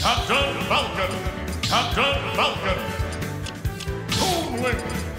Captain Falcon! Captain Falcon! Toonwing!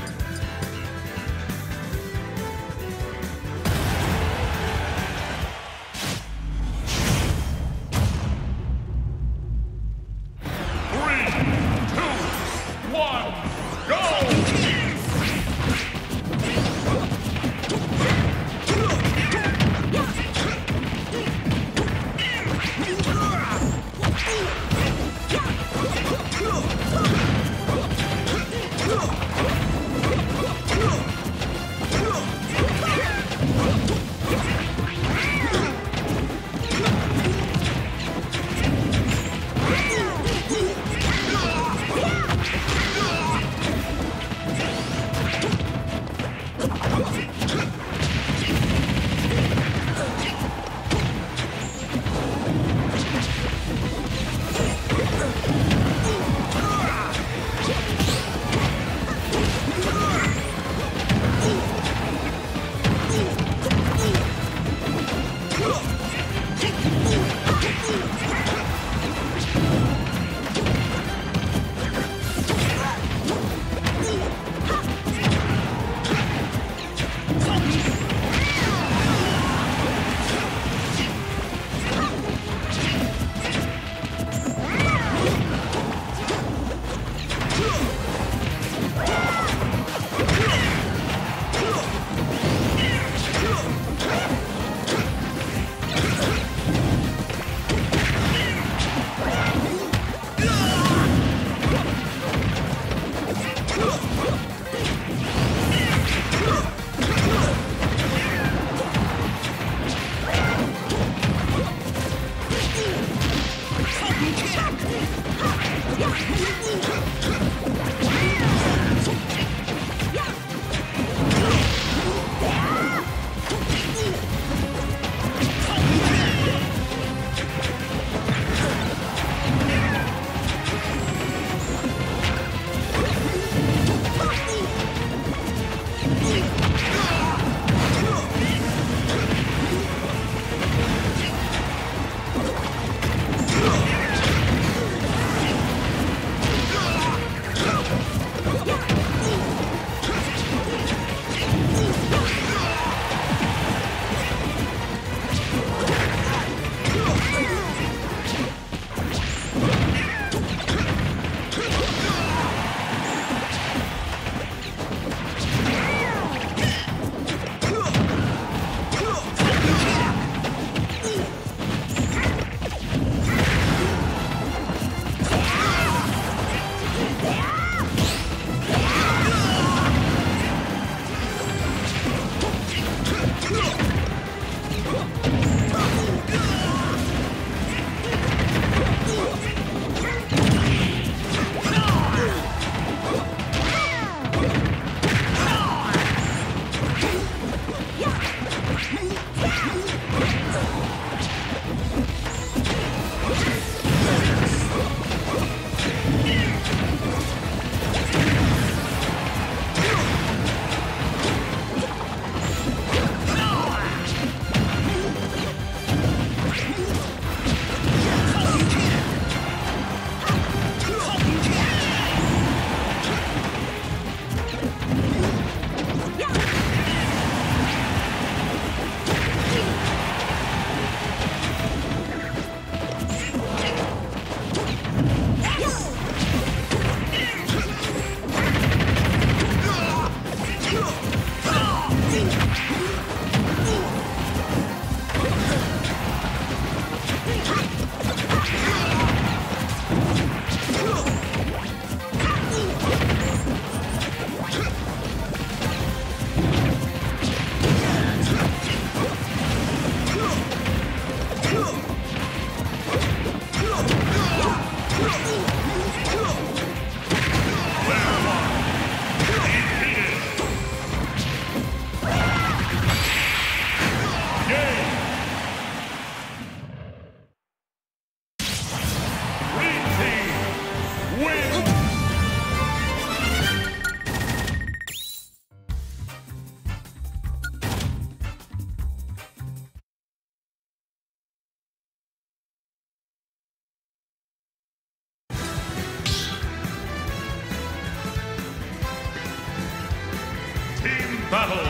Battle.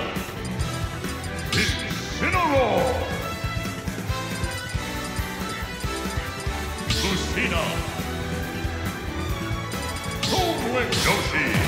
Incineroar. Lucina. Goldwing Yoshi.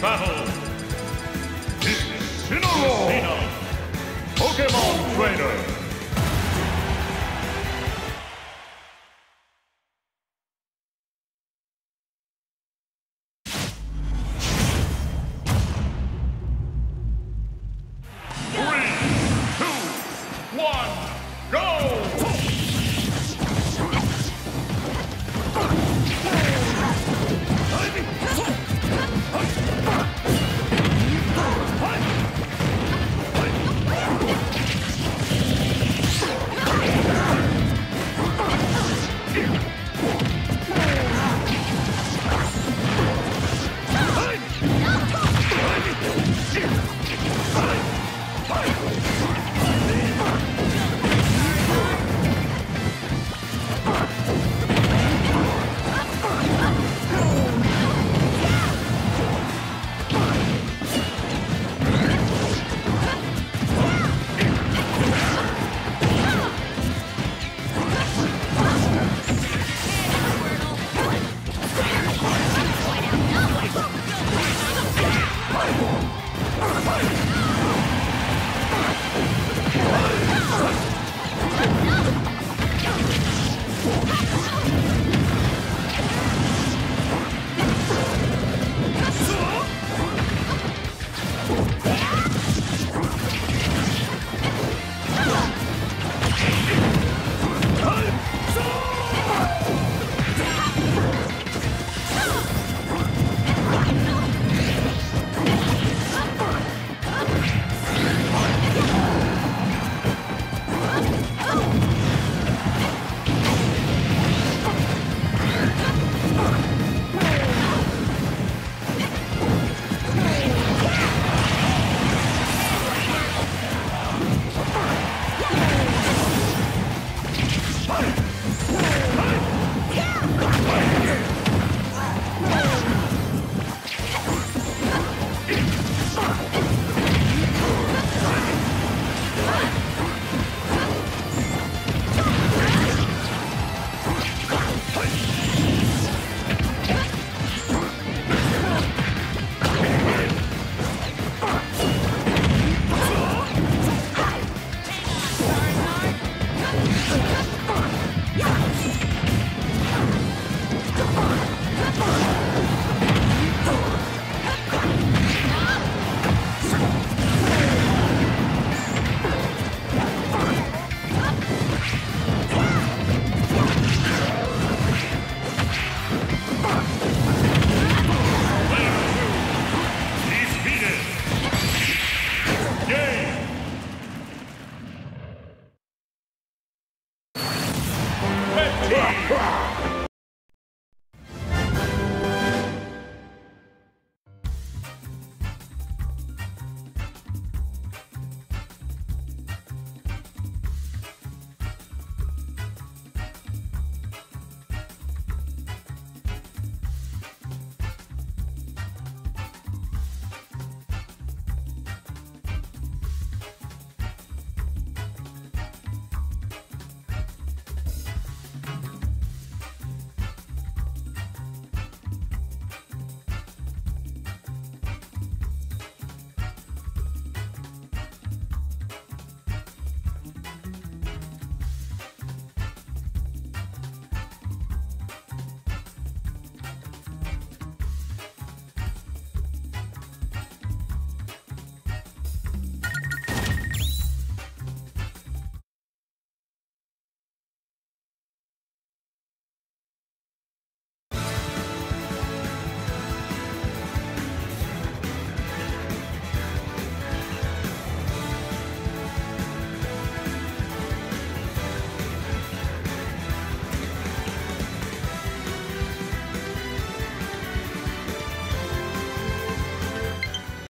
Battle. Incineroar. Pokemon Trainer.